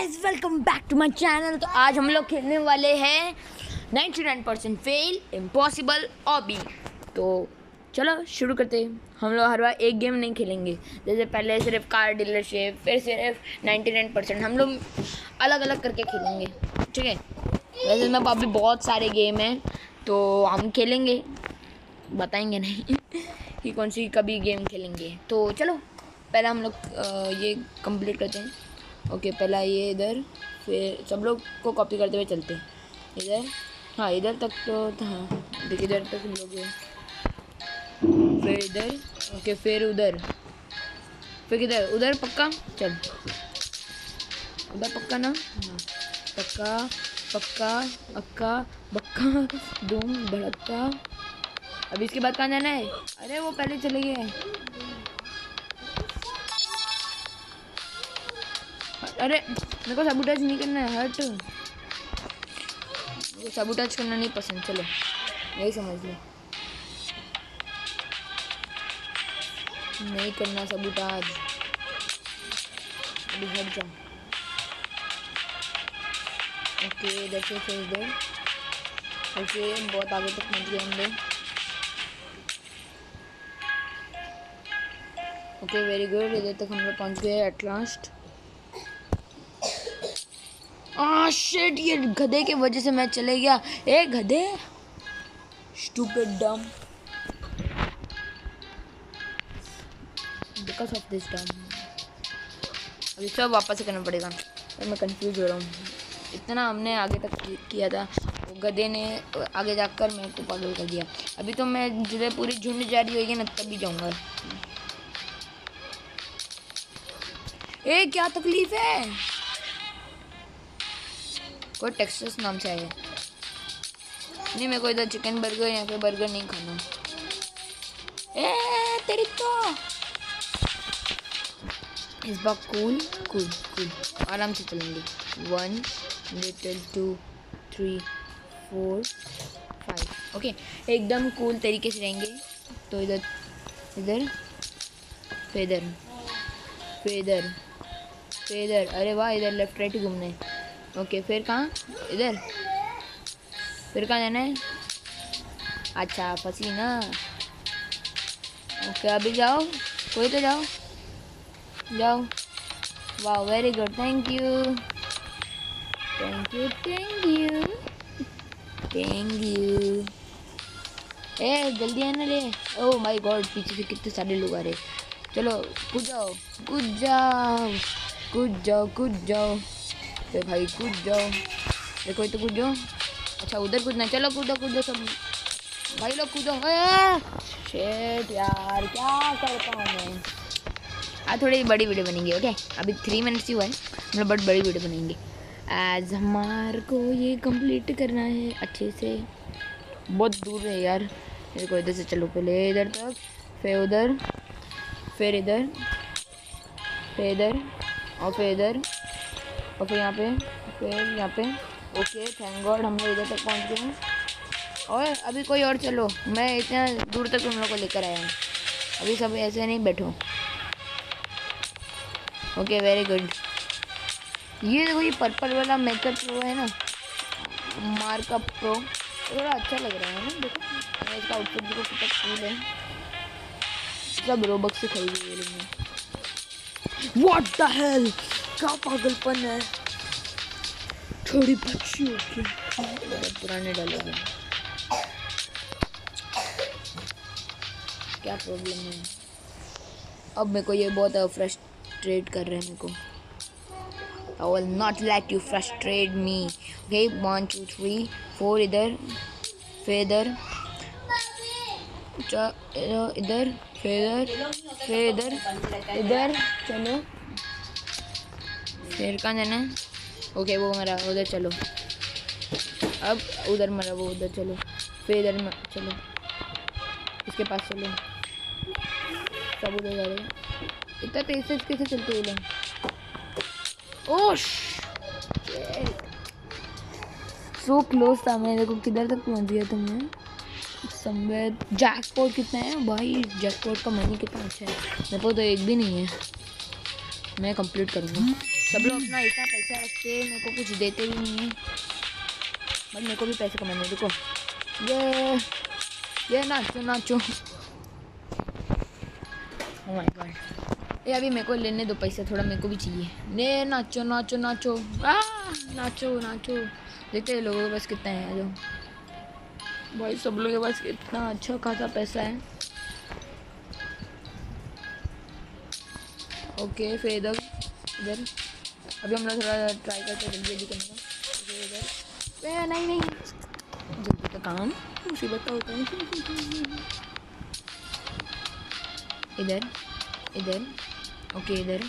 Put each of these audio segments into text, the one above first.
Guys welcome back to my channel तो आज हम लोग खेलने वाले हैं 99% परसेंट फेल इम्पॉसिबल ऑबी तो चलो शुरू करते हैं। हम लोग हर बार एक गेम नहीं खेलेंगे। जैसे पहले सिर्फ़ कार डीलरशिप फिर सिर्फ़ 99% परसेंट हम लोग अलग अलग करके खेलेंगे। ठीक है? वैसे में अभी बहुत सारे गेम हैं तो हम खेलेंगे। बताएँगे नहीं कि कौन सी कभी गेम खेलेंगे। तो चलो, पहले हम लोग ये कंप्लीट करते हैं। ओके, पहला ये इधर, फिर सब लोग को कॉपी करते हुए चलते हैं। इधर हाँ इधर तक तो था। देखिए, इधर तक हम लोग फिर इधर, ओके, फिर उधर। फिर किधर? उधर पक्का? चल। उधर पक्का ना? हाँ। पक्का पक्का अक्का बक्का धड़क्का। अब इसके बाद कहाँ जाना है? अरे, वो पहले चले गए अरे, मेरे को सबूटाज नहीं करना है, हट। सबूटाज करना नहीं पसंद, चलो। यही समझ लो। नहीं करना सबूटाज अभी हट जाओ। ओके इधर से फिर इधर ओके बहुत आगे तक पहुँच गए हम लोग ओके वेरी गुड इधर तक हम लोग पहुँच गए एट लास्ट आ शिट ये गधे के वजह से मैं चले गया। ए, गधे। स्टूपिड डम बिकॉज़ ऑफ़ दिस डम अभी सब वापस से करना पड़ेगा। और मैं कंफ्यूज हो रहा हूँ। इतना हमने आगे तक किया था। वो गधे ने आगे जाकर मेरे को पागल कर दिया। अभी तो मैं जिधर पूरी झुंड जारी होगी ना तभी जाऊँगा। ए, क्या तकलीफ़ है? कोई टेक्सास नाम से आया नहीं, मेरे को इधर चिकन बर्गर या फिर बर्गर नहीं खाना। ए, तेरी तो। इस बार कूल कूल कूल आराम से चलेंगे। One little two three four five okay एकदम कूल तरीके से रहेंगे। तो इधर इधर, फिर इधर फिर इधर इधर। अरे वाह, इधर लेफ़्ट राइट घूमना है। ओके, फिर कहाँ? इधर। फिर कहाँ जाना है? अच्छा फंसी ना ओके, अभी जाओ। कोई तो जाओ। जाओ। वाह very good thank you thank you thank you thank you ए, जल्दी आना रे ओह माय गॉड पीछे से कितने सारे लोग आ रहे। चलो, कूद जाओ। कूद जाओ। कूद जाओ कूद जाओ। अरे भाई कूद जाओ कोई तो कूद जाओ अच्छा उधर कूदना चलो कूदो कूदो सब भाई लोग कूदो शेट यार क्या करता हूँ मैं आज थोड़ी बड़ी वीडियो बनेंगी ओके अभी थ्री मिनट्स ही हुआ है मतलब बट बड़ी वीडियो बनेंगे एज हमारे को ये कंप्लीट करना है, अच्छे से। बहुत दूर है यार। मेरे को इधर से चलो पहले, इधर तक, फिर उधर, फिर इधर फिर इधर, और फिर इधर। और फिर यहाँ पे फिर यहाँ पे। ओके थैंक गॉड हम लोग इधर तक पहुँच गए हैं। और अभी कोई और चलो, मैं इतना दूर तक तुम लोग को लेकर आया हूँ। अभी सब ऐसे नहीं बैठो। ओके वेरी गुड ये देखो, ये पर्पल वाला मेकअप प्रो है ना? मार्कअप प्रो थोड़ा अच्छा लग रहा है ना? देखो इसका आउटफिट देखो कितना कूल है। सब रोबक से खरीदी ये व्हाट द हेल क्या पागलपन है? थोड़ी बच्ची होगी बहुत पुराने डाले क्या प्रॉब्लम है? अब मेरे को ये बहुत फ्रस्ट्रेट कर रहे हैं मेरे को। I will not let you frustrate me. Okay, one, two, three, four इधर, फिर इधर इधर, फिर इधर, फिर इधर, इधर, चलो, फिर कहाँ जाना है? ओके वो मेरा उधर चलो। अब उधर मरा वो उधर चलो। फिर इधर चलो। इसके पास चलो। सब उधर जा रहे इतना तेज तेज कैसे चलते लोग? ओश! सो क्लोज था मैं। देखो किधर तक पहुँच गया तुमने? समवेयर जैकपॉट कितना है? भाई जैकपॉट का मनी कितना अच्छा है। मेरे को तो एक भी नहीं है। मैं कंप्लीट करूँगा। सब लोग अपना इतना पैसा रखते हैं, मेरे को कुछ देते भी नहीं है। बट मेरे को भी पैसे कमाने देखो। ये ये नाचो नाचो। गॉड ये अभी मेरे को लेने दो पैसा, थोड़ा मेरे को भी चाहिए। ने, नाचो नाचो नाचो। नाचो नाचो। देखते हैं लोगों के पास कितना है, जो। भाई, सब लोगों के पास कितना अच्छा खासा पैसा है। ओके फिर इधर इधर। अभी हम लोग थोड़ा ट्राई करते हैं जल्दी जल्दी करने का। नहीं नहीं। जल्दी का काम। मुसीबत का होता है। इधर इधर। ओके इधर।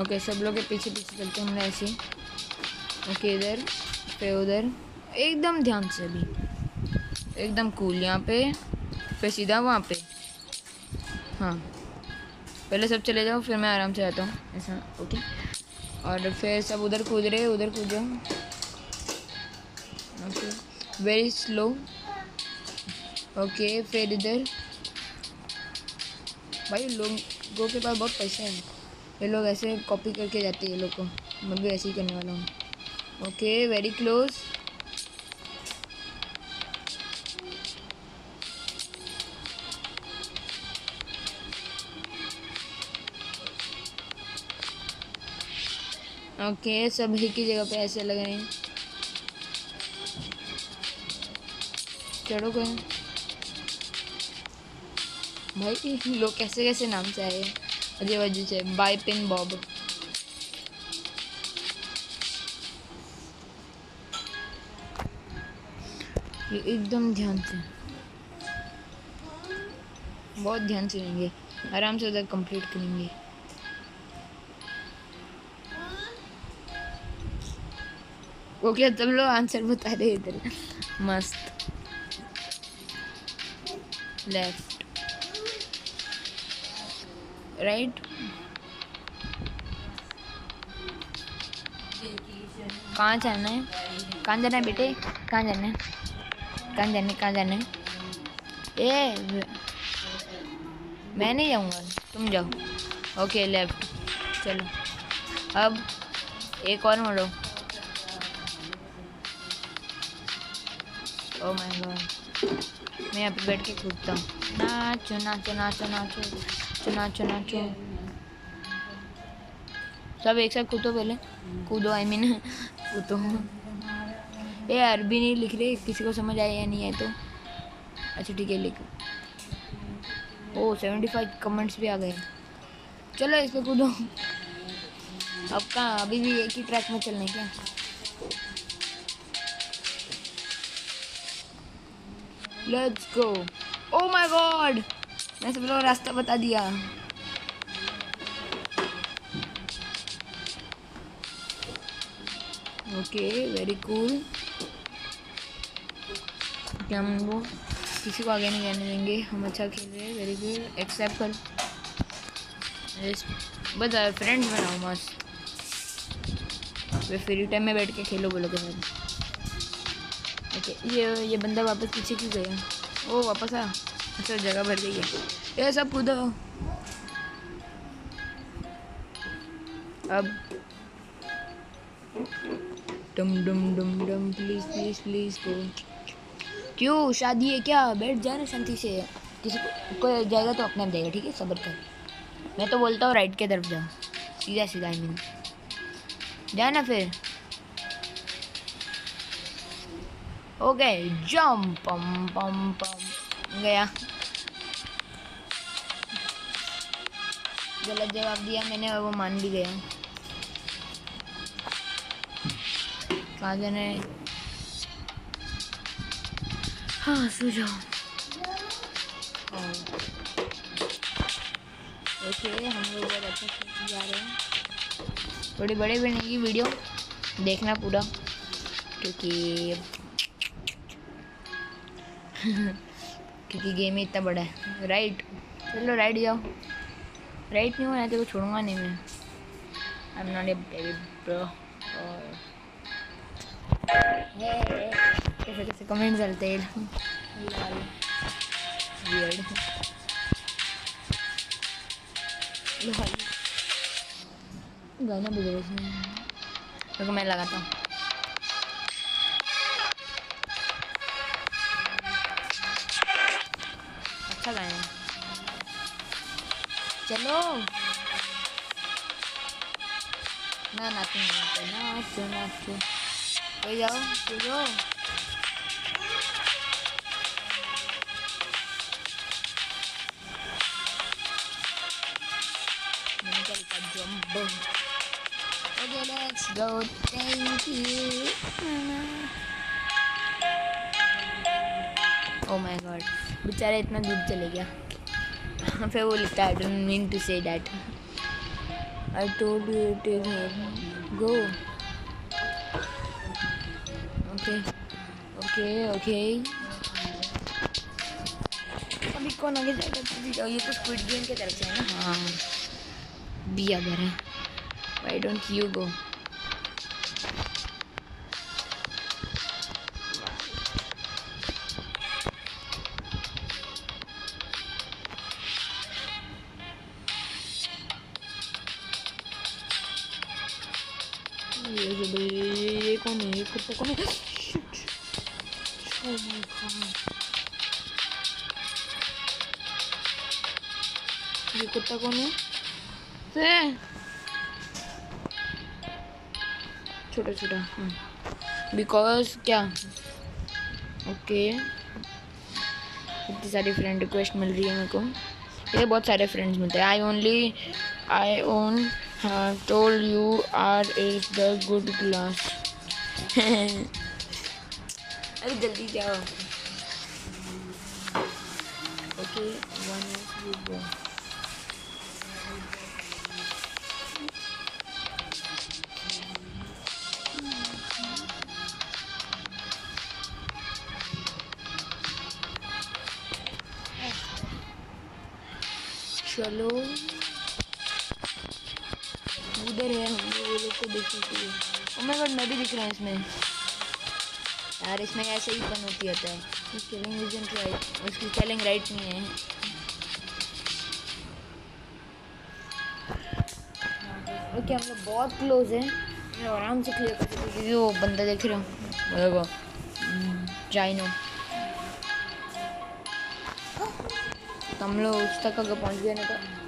ओके सब लोग के पीछे पीछे चलते हैं ऐसे ओके इधर पे उधर एकदम ध्यान से अभी एकदम कूल यहाँ पे फिर सीधा वहाँ पे हाँ पहले सब चले जाओ फिर मैं आराम से आता हूँ ऐसा ओके और फिर सब उधर कूद रहे उधर कूद जाओ ओके वेरी स्लो ओके फिर इधर भाई लोगों के पास बहुत पैसे हैं ये लोग ऐसे कॉपी करके जाते हैं ये लोग को। मैं भी ऐसे ही करने वाला हूँ। ओके वेरी क्लोज ओके सब एक ही जगह पे ऐसे लग रहे हैं। चढ़ो कोई भाई, लोग कैसे कैसे नाम से आए हैं? अजय वजह से बाय पिन बॉब ये एकदम ध्यान से। बहुत ध्यान से लेंगे। आराम से उधर कंप्लीट करेंगे। ओके तुम लोग आंसर बता रहे इधर? मस्त। लेफ़्ट राइट कहाँ जाना है? कहाँ जाना है बेटे? कहाँ जाना है? कहाँ जाना है? कहाँ जाना है? ए, मैं नहीं जाऊँगा। तुम जाओ। ओके लेफ़्ट चलो। अब एक और मोड़ो ओ माय गॉड मैं यहाँ पे बैठ के कूदता हूँ। नाचो नाचो नाचो नाचो। नाचो नाचो नाचो सब एक साथ कूदो पहले। कूदो आई मीन कूदो। ये अरबी नहीं लिख रहे, किसी को समझ आया या नहीं है तो। अच्छा ठीक है, लिख। ओ सेवेंटी फाइव कमेंट्स भी आ गए। चलो, इस पे कूदो। अब कहाँ, अभी भी एक ही ट्रैक में चलने क्या? Let's go oh my god मैं सब लोग रास्ता बता दिया ओके वेरी कूल क्या हम वो किसी को आगे नहीं जाने देंगे हम अच्छा खेल रहे हैं वेरी गुड एक्सेप्ट कर बस फ्रेंड्स बनाओ मस्त वे फ्री टाइम में बैठ के खेलो बोलो के साथ. ओके ये ये बंदा वापस पीछे क्यों गया? वो वापस आ. अच्छा जगह भर गई है। ये सब कूदो। अब। डम डम डम डम प्लीज़ प्लीज़ प्लीज़ गो क्यों? शादी है क्या? बैठ जा ना शांति से। किसी को, कोई जाएगा तो अपने आप जाएगा, ठीक है? सबर कर। मैं तो बोलता हूँ राइट के तरफ़ जाओ सीधा सीधा आई मीन जा ना फिर। ओके जंप पम पम पम गया गलत जवाब दिया मैंने और वो मान भी गया हाँ सो ओके हम लोग बहुत अच्छा खेलते जा रहे हैं थोड़ी बड़े बनेगी वीडियो देखना पूरा क्योंकि क्योंकि गेम ही इतना बड़ा है। राइट चलो राइट जाओ राइट नहीं होना तो छोड़ूँगा नहीं मैं। I'm not a baby bro. Oh. Hey, कैसे कैसे कमेंट चलते हैं? गाना है। मैं लगाता हूँ। चलो ना नाचो नाचो नाचो नाचो कोई जाओ चलो Mental ka jumbo. Okay, let's go. Thank you. Oh my god. बेचारा इतना दूर चले गया फिर वो लिखता है don't mean to say that I told you it is go okay okay okay अभी कौन आगे जाएगा? ये तो स्क्विड गेम की तरफ़ से है ना? हाँ। बी अगर है। वाई डोंट यू गो ये कौन है ये कुत्ता कौन है Oh my god. ये कुत्ता कौन है से छोटा छोटा बिकॉज़ क्या ओके इतनी सारी फ्रेंड रिक्वेस्ट मिल रही है मेरे को। ये बहुत सारे फ्रेंड्स मिलते हैं। I only I own told you are is the good class अरे जल्दी जाओ ओके वन यू गो चलो उधर है, हम वो लोग को देखने के लिए। ओ माय गॉड मैं भी दिख रहा हूँ इसमें। यार, इसमें ऐसे ही फन होती रहता है। स्पेलिंग इजंट राइट उसकी स्पेलिंग राइट नहीं है। ओके हम लोग बहुत क्लोज हैं। आराम से क्लियर कर सकते क्योंकि वो बंदा देख रहे हो। देखो जाइनो हम लोग उस तक अगर पहुँच गए ना तो।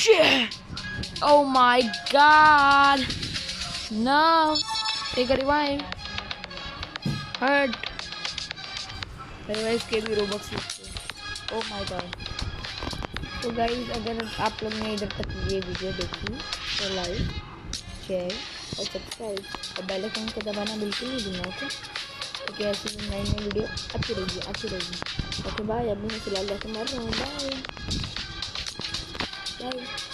Shit! Oh my god! No! Take a revive. Hurt. Revive के भी रोबक्स लगते Oh my god. तो गाइज़ अगर आप लोग ने इधर तक ये वीडियो देखी तो लाइक शेयर और सब्सक्राइब और बेल आइकन को दबाना बिल्कुल नहीं भूलना ओके क्योंकि ऐसी नई नई वीडियो आती रहेगी आती रहेगी ओके बाय अभी मैं फ़िलहाल जाकर मर रहा हूँ बाय बाय